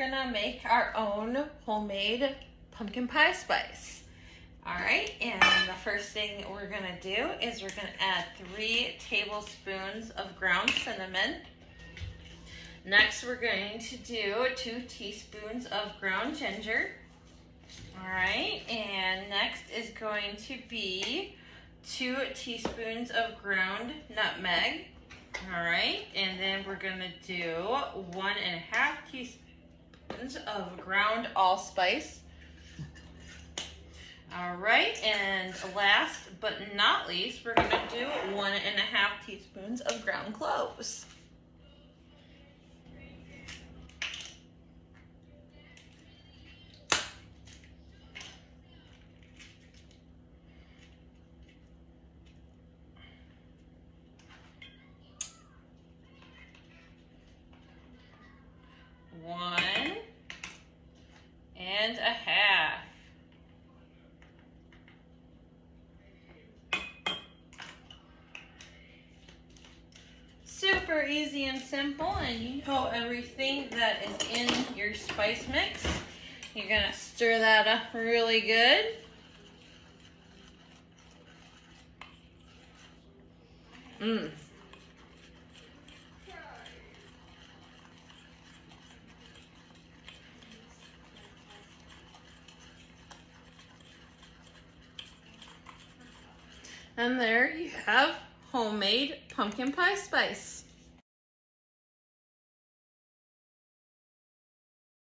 gonna make our own homemade pumpkin pie spice. All right, and the first thing we're gonna do is we're gonna add three tablespoons of ground cinnamon. Next, we're going to do two teaspoons of ground ginger. All right, and next is going to be two teaspoons of ground nutmeg. All right, and then we're gonna do one and a half teaspoons of ground allspice. All right, and last but not least, we're gonna do one and a half teaspoons of ground cloves. One and a half. Super easy and simple, and you know everything that is in your spice mix. You're gonna stir that up really good. Mmm. And there you have homemade pumpkin pie spice.